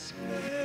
Christmas.